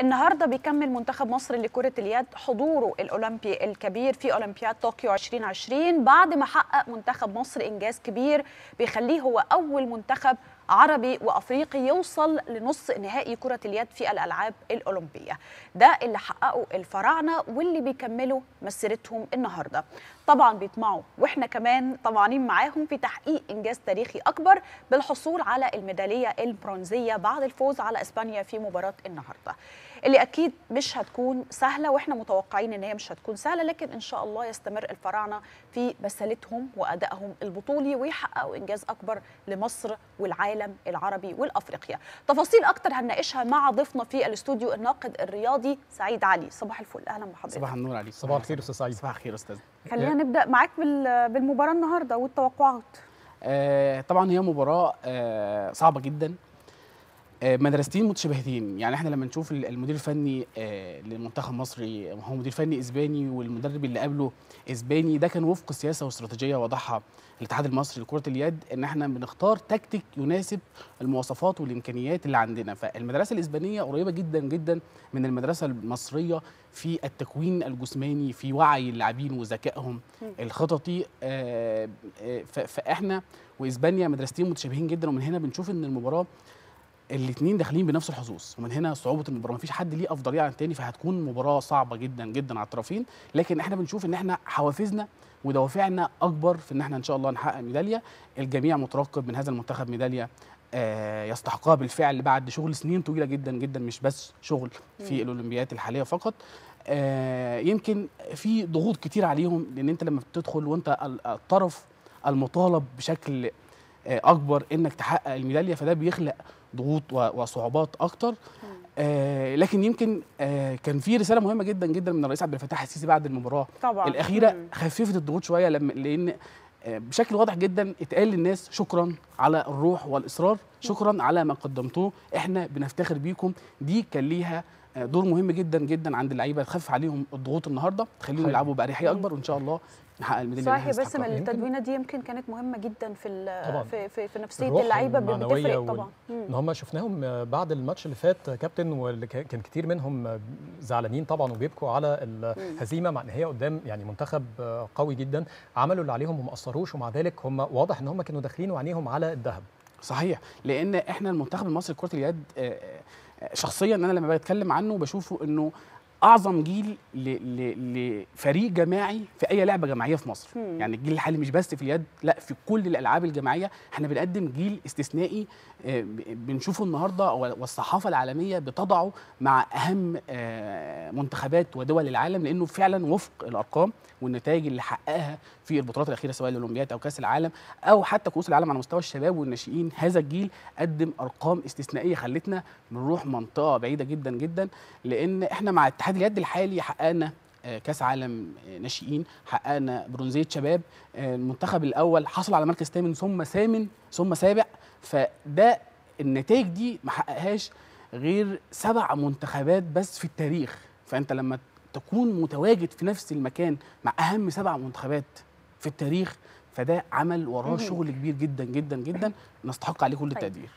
النهارده بيكمل منتخب مصر لكرة اليد حضوره الأولمبي الكبير في أولمبياد طوكيو 2020 بعد ما حقق منتخب مصر إنجاز كبير بيخليه هو أول منتخب عربي وأفريقي يوصل لنص نهائي كرة اليد في الألعاب الأولمبية. ده اللي حققه الفراعنة واللي بيكملوا مسيرتهم النهارده. طبعا بيطمعوا. وإحنا كمان طمعانين معاهم في تحقيق إنجاز تاريخي أكبر بالحصول على الميدالية البرونزية بعد الفوز على إسبانيا في مباراة النهارده. اللي أكيد مش هتكون سهلة وإحنا متوقعين إن هي مش هتكون سهلة لكن إن شاء الله يستمر الفراعنة في بسالتهم وأدائهم البطولي ويحققوا إنجاز أكبر لمصر والعالم العربي والأفريقيا. تفاصيل أكتر هنناقشها مع ضيفنا في الاستوديو الناقد الرياضي سعيد علي. صباح الفل. أهلا بحضرتك صباح النور عليك صباح الخير أستاذ سعيد. صباح الخير أستاذ. خلينا نبدأ معاك بالمباراة النهارده والتوقعات. آه طبعا هي مباراة آه صعبة جدا. مدرستين متشابهتين. يعني إحنا لما نشوف المدير الفني آه للمنتخب المصري هو مدير فني إسباني والمدرب اللي قبله إسباني ده كان وفق سياسة واستراتيجية وضعها الاتحاد المصري لكرة اليد إن إحنا بنختار تكتيك يناسب المواصفات والإمكانيات اللي عندنا. فالمدرسة الإسبانية قريبة جدا جدا من المدرسة المصرية في التكوين الجسماني في وعي اللاعبين وذكائهم الخططي. آه فإحنا وإسبانيا مدرستين متشابهين جدا ومن هنا بنشوف إن المباراة الاثنين داخلين بنفس الحظوظ. ومن هنا صعوبة المباراه مفيش حد ليه افضليه عن الثاني فهتكون مباراة صعبة جدا جدا على الطرفين. لكن إحنا بنشوف إن إحنا حوافزنا ودوافعنا أكبر في إن إحنا إن شاء الله نحقق ميدالية. الجميع مترقب من هذا المنتخب ميدالية آه يستحقها بالفعل بعد شغل سنين طويلة جدا جدا مش بس شغل في الأولمبيات الحالية فقط. آه يمكن في ضغوط كتير عليهم لأن أنت لما بتدخل وأنت الطرف المطالب بشكل آه أكبر إنك تحقق الميدالية فده بيخلق ضغوط وصعوبات أكتر. آه لكن يمكن آه كان في رسالة مهمة جدا جدا من الرئيس عبد الفتاح السيسي بعد المباراة. طبعا. الأخيرة مم. خففت الضغوط شوية لما لأن آه بشكل واضح جدا اتقال للناس شكرا على الروح والإصرار. شكرا على ما قدمتوه. إحنا بنفتخر بيكم. دي كان ليها دور مهم جدا جدا عند اللعيبة. تخفف عليهم الضغوط النهارده. تخليهم يلعبوا بأريحية أكبر وإن شاء الله نحقق الميدالية صحيح بس التدوينة دي يمكن كانت مهمة جدا في طبعا. في في, في نفسية اللعيبة بتفرق طبعا. إن هم شفناهم بعد الماتش اللي فات كابتن واللي كان كتير منهم زعلانين طبعا وبيبكوا على الهزيمه مع ان هي قدام يعني منتخب قوي جدا. عملوا اللي عليهم وما قصروش ومع ذلك هم واضح إن هم كانوا داخلين وعينيهم على الذهب. صحيح لأن إحنا المنتخب المصري لكرة اليد شخصيا أنا لما بتكلم عنه بشوفه إنه أعظم جيل لفريق جماعي في أي لعبة جماعية في مصر. مم. يعني الجيل الحالي مش بس في اليد لا في كل الألعاب الجماعية. إحنا بنقدم جيل استثنائي بنشوفه النهارده والصحافة العالمية بتضعه مع أهم منتخبات ودول العالم لأنه فعلا وفق الأرقام والنتائج اللي حققها في البطولات الأخيرة سواء الأولمبياد أو كأس العالم أو حتى كؤوس العالم على مستوى الشباب والناشئين. هذا الجيل قدم أرقام استثنائية خلتنا بنروح منطقة بعيدة جدا جدا لأن إحنا مع اتحاد اليد الحالي حققنا كاس عالم ناشئين حققنا برونزية شباب المنتخب الأول حصل على مركز ثامن ثم ثامن ثم سابع فده النتائج دي ما حققهاش غير سبع منتخبات بس في التاريخ. فأنت لما تكون متواجد في نفس المكان مع أهم سبع منتخبات في التاريخ فده عمل وراه شغل كبير جدا جدا جدا. نستحق عليه كل التقدير.